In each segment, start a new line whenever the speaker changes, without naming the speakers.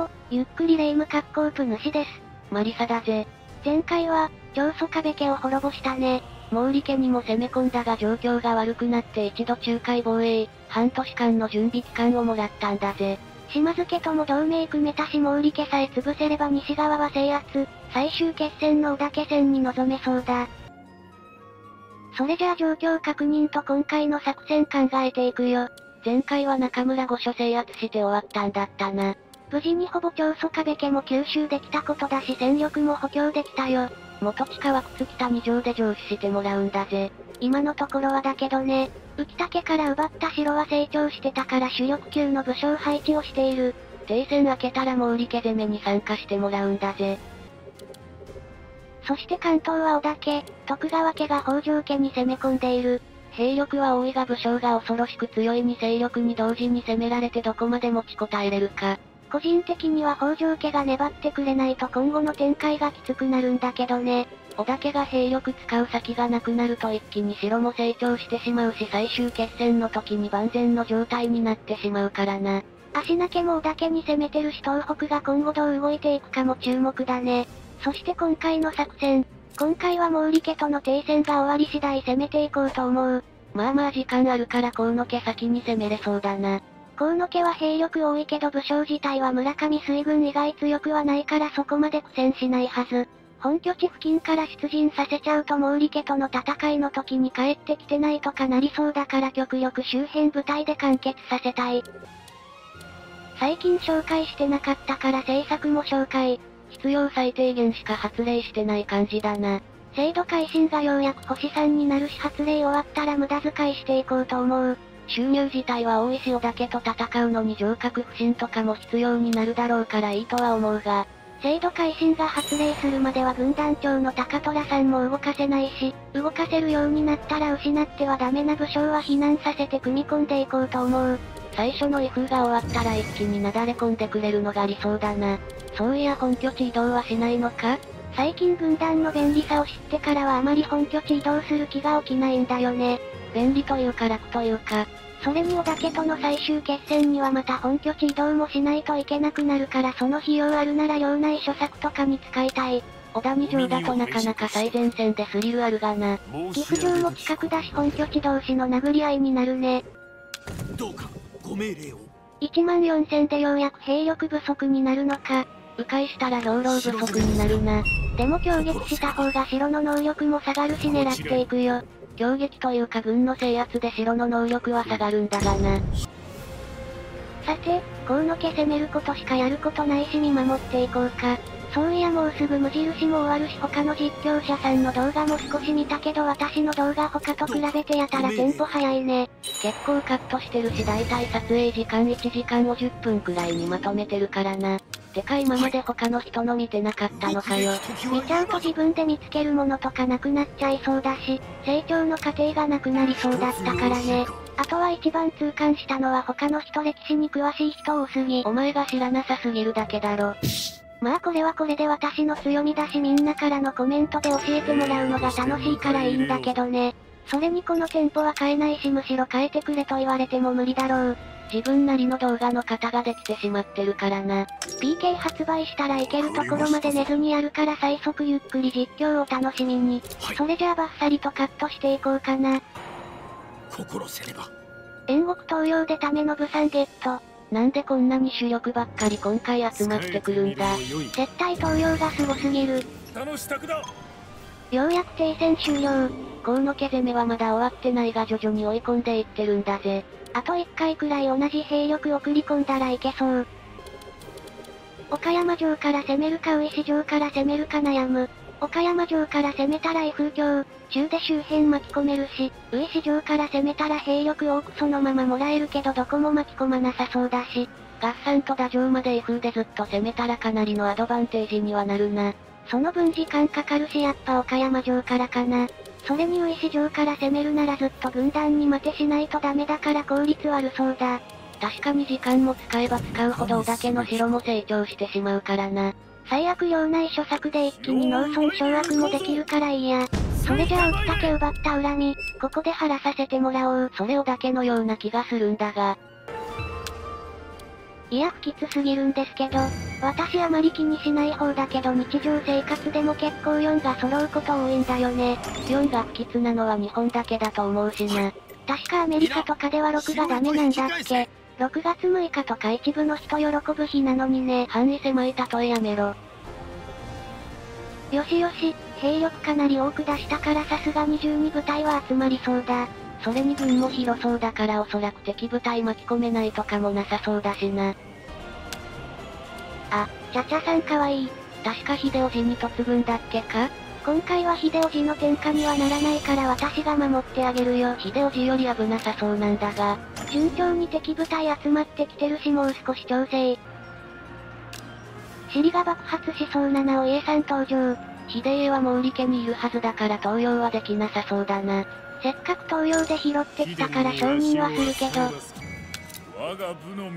も、ゆっくりレイム格好プ主です。
マリサだぜ。
前回は、長宗我部家を滅ぼしたね。
毛利家にも攻め込んだが状況が悪くなって一度仲介防衛、半年間の準備期間をもらったんだぜ。
島津家とも同盟組めたし毛利家さえ潰せれば西側は制圧、最終決戦の小田家戦に臨めそうだ。それじゃあ状況確認と今回の作戦考えていくよ。
前回は中村御所制圧して終わったんだったな。
無事にほぼ長宗我部家も吸収できたことだし戦力も補強できたよ。
元地下は靴北二条で上司してもらうんだぜ。
今のところはだけどね、浮竹から奪った城は成長してたから主力級の武将配置をしている。
停戦明けたら毛利家攻めに参加してもらうんだぜ。
そして関東は織田家、徳川家が北条家に攻め込んでいる。
兵力は多いが武将が恐ろしく強いに勢力に同時に攻められてどこまで持ちこたえれるか。
個人的には北条家が粘ってくれないと今後の展開がきつくなるんだけどね。
織田家が兵力使う先がなくなると一気に城も成長してしまうし最終決戦の時に万全の状態になってしまうからな。
足名家も織田家に攻めてるし東北が今後どう動いていくかも注目だね。そして今回の作戦。今回は毛利家との停戦が終わり次第攻めていこうと思う。
まあまあ時間あるから河野家先に攻めれそうだな。
河野家は兵力多いけど武将自体は村上水軍以外強くはないからそこまで苦戦しないはず。本拠地付近から出陣させちゃうと毛利家との戦いの時に帰ってきてないとかなりそうだから極力周辺部隊で完結させたい。最近紹介してなかったから政策も紹介。
必要最低限しか発令してない感じだな。
制度改新がようやく星3になるし発令終わったら無駄遣いしていこうと思う。
収入自体は多いしだけと戦うのに上格不振とかも必要になるだろうからいいとは思うが、
制度改新が発令するまでは軍団長の高虎さんも動かせないし、動かせるようになったら失ってはダメな武将は避難させて組み込んでいこうと思う。
最初の威風が終わったら一気になだれ込んでくれるのが理想だな。そういや本拠地移動はしないのか？
最近軍団の便利さを知ってからはあまり本拠地移動する気が起きないんだよね。
便利というか楽というか、
それに織田家との最終決戦にはまた本拠地移動もしないといけなくなるからその費用あるなら領内諸作とかに使いたい。
小田二条だとなかなか最前線でスリルあるがな。
岐阜城も近くだし本拠地同士の殴り合いになるね。
どうか、ご命令を。
1万4000でようやく兵力不足になるのか。
迂回したら兵糧不足になるな。
でも攻撃した方が城の能力も下がるし狙っていくよ。
攻撃というか軍の制圧で城の能力は下がるんだがな。
さて、河野家攻めることしかやることないし見守っていこうか。そういやもうすぐ無印も終わるし他の実況者さんの動画も少し見たけど私の動画他と比べてやたらテンポ早いね。
結構カットしてるし大体撮影時間1時間を10分くらいにまとめてるからな。てか今まで他の人の見てなかったのかよ。
見ちゃうと自分で見つけるものとかなくなっちゃいそうだし、成長の過程がなくなりそうだったからね。あとは一番痛感したのは他の人歴史に詳しい人多すぎ。
お前が知らなさすぎるだけだろ。
まあこれはこれで私の強みだしみんなからのコメントで教えてもらうのが楽しいからいいんだけどね。それにこのテンポは変えないしむしろ変えてくれと言われても無理だろう。
自分なりの動画の型ができてしまってるからな。
PK 発売したらいけるところまで寝ずにやるから最速ゆっくり実況を楽しみに。それじゃあバッサリとカットしていこうかな。
心せねば。
煉獄東洋でための武さんゲット。
なんでこんなに主力ばっかり今回集まってくるんだ。
絶対東洋がすごすぎる。
楽しくだ
ようやく停戦終了。
河野家攻めはまだ終わってないが徐々に追い込んでいってるんだぜ。
あと1回くらい同じ兵力送り込んだらいけそう。岡山城から攻めるか上石城から攻めるか悩む。岡山城から攻めたら F 京、中で周辺巻き込めるし、上石城から攻めたら兵力多くそのままもらえるけどどこも巻き込まなさそうだし、
合算と打城まで F でずっと攻めたらかなりのアドバンテージにはなるな。
その分時間かかるしやっぱ岡山城からかな。それに上石城から攻めるならずっと軍団に待てしないとダメだから効率悪そうだ。
確かに時間も使えば使うほどだけの城も成長してしまうからな。
最悪領内諸作で一気に農村掌握もできるからいいや。それじゃあ打竹奪った恨み、ここで晴らさせてもらおう。
それをだけのような気がするんだが。
いや不吉すぎるんですけど、私あまり気にしない方だけど日常生活でも結構4が揃うこと多いんだよね。
4が不吉なのは日本だけだと思うしな。
確かアメリカとかでは6がダメなんだっけ ?6 月6日とか一部の人喜ぶ日なのにね。
範囲狭い例えやめろ。
よしよし、兵力かなり多く出したからさすがに12部隊は集まりそうだ。
それに軍も広そうだからおそらく敵部隊巻き込めないとかもなさそうだしな。
あ、ちゃちゃさんかわいい。
確か秀吉に嫁ぐんだっけか？
今回は秀吉の天下にはならないから私が守ってあげるよ。
秀吉より危なさそうなんだが。
順調に敵部隊集まってきてるしもう少し調整。尻が爆発しそうな直家さん登場。
秀家は毛利家にいるはずだから登用はできなさそうだな。
せっかく東洋で拾ってきたから承認はするけど。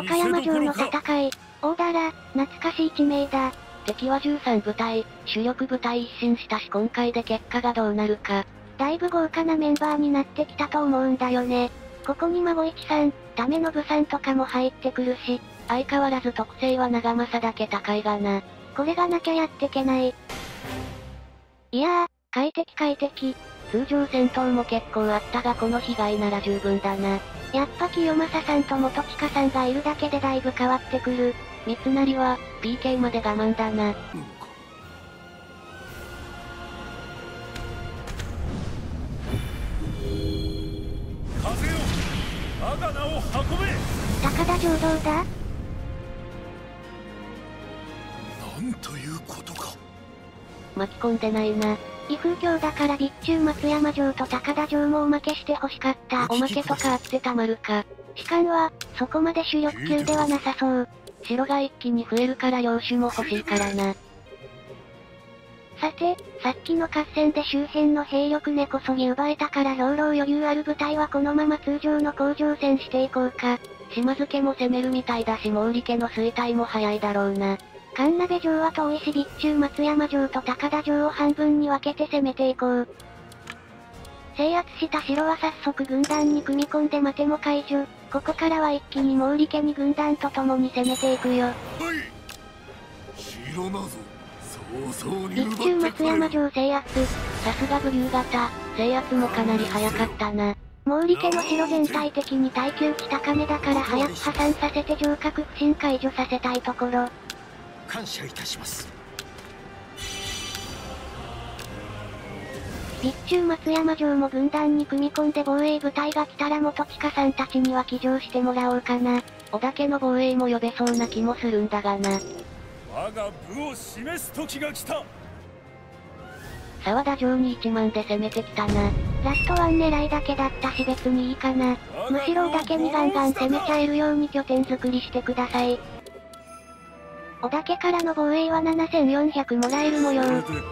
岡山城の戦い。大だら、懐かしい地名だ。
敵は13部隊、主力部隊一新したし今回で結果がどうなるか。
だいぶ豪華なメンバーになってきたと思うんだよね。ここに孫一さん、ダメの部さんとかも入ってくるし、
相変わらず特性は長政だけ高いがな。
これがなきゃやってけない。いやー、快適快適。
通常戦闘も結構あったがこの被害なら十分だな。
やっぱ清正さんと元親さんがいるだけでだいぶ変わってくる。
三成は、PK まで我慢だな。
高田城どうだ？
なんということか
巻き込んでないな。
異風郷だから備中松山城と高田城もおまけして欲しかった。
おまけとかあってたまるか。
士官は、そこまで主力級ではなさそう。
城が一気に増えるから領主も欲しいからな。
さて、さっきの合戦で周辺の兵力根こそぎ奪えたから兵糧余裕ある部隊はこのまま通常の工場戦していこうか。
島津家も攻めるみたいだし毛利家の衰退も早いだろうな。
神鍋城は遠いし備中松山城と高田城を半分に分けて攻めていこう。制圧した城は早速軍団に組み込んで待ても解除。ここからは一気に毛利家に軍団と共に攻めていくよ。
はい城なぞ早々に
備中松山城制圧。
さすが武流型、制圧もかなり早かったな。
毛利家の城全体的に耐久値高めだから早く破産させて城郭不振解除させたいところ。
感謝いたします
備中松山城も軍団に組み込んで防衛部隊が来たら元親さんたちには騎乗してもらおうかな。
織田家の防衛も呼べそうな気もするんだがな。
我が部を示す時が来た
沢田城に1万で攻めてきたな。
ラストワン狙いだけだったし別にいいかな。むしろ織田家にガンガン攻めちゃえるように拠点作りしてください。織田家からの防衛は7400もらえる模様。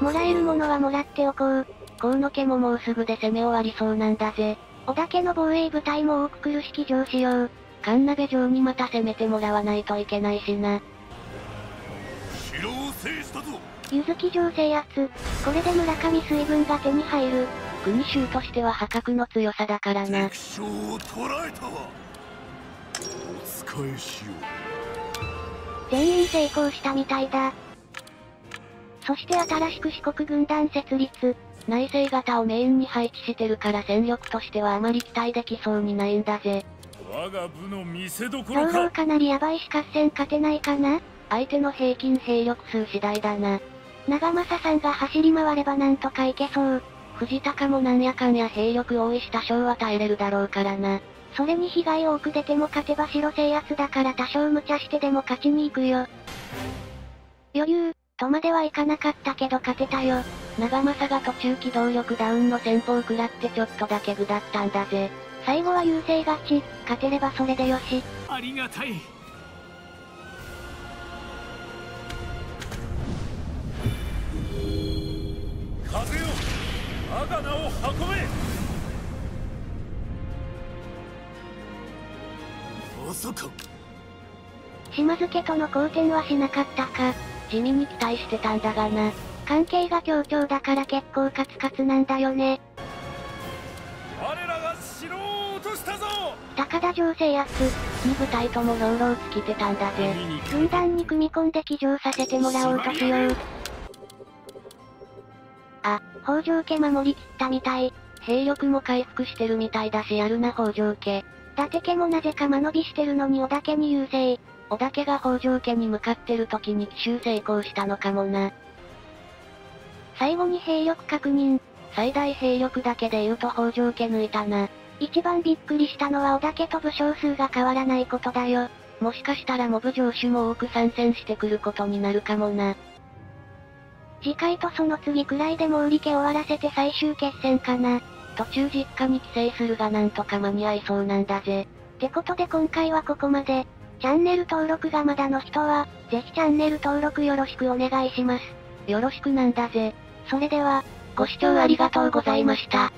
もらえるものはもらっておこう。
河野家ももうすぐで攻め終わりそうなんだぜ。
織田家の防衛部隊も多く来るし騎乗しよう。
神鍋城にまた攻めてもらわないといけないしな。
城を制したぞ
ゆずき城制圧。これで村上水軍が手に入る。
国衆としては破格の強さだからな。
敵将を捕らえたわお使いしよう
全員成功したみたいだ。そして新しく四国軍団設立。
内政型をメインに配置してるから戦力としてはあまり期待できそうにないんだぜ。
我が部の見せ所
兵糧
か
かなりヤバいし合戦勝てないかな？
相手の平均兵力数次第だな。
長政さんが走り回ればなんとかいけそう。
藤高もなんやかんや兵力多いし多少は耐えれるだろうからな。
それに被害多く出ても勝てば城制圧だから多少無茶してでも勝ちに行くよ。余裕、とまではいかなかったけど勝てたよ。
長政が途中機動力ダウンの戦法食らってちょっとだけ具だったんだぜ。
最後は優勢勝ち、勝てればそれでよし。
ありがたい風よ我が名を運べまさか
島津家との交点はしなかったか。
地味に期待してたんだがな。
関係が強調だから結構カツカツなんだよね。
我らが城を落としたぞ
高田城制圧。
二部隊ともローロー尽きてたんだぜ。
軍団に組み込んで騎乗させてもらおうとしよう。あ、北条家守りきったみたい。
兵力も回復してるみたいだしやるな北条家。
伊達家もなぜか間延びしてるのに織田家に優勢。
織田家が北条家に向かってる時に奇襲成功したのかもな。
最後に兵力確認。
最大兵力だけで言うと北条家抜いたな。
一番びっくりしたのは織田家と武将数が変わらないことだよ。
もしかしたらモブ城主も多く参戦してくることになるかもな。
次回とその次くらいで毛利家終わらせて最終決戦かな。
途中実家に帰省するがなんとか間に合いそうなんだぜ。
ってことで今回はここまで。チャンネル登録がまだの人は、ぜひチャンネル登録よろしくお願いします。
よろしくなんだぜ。
それでは、
ご視聴ありがとうございました。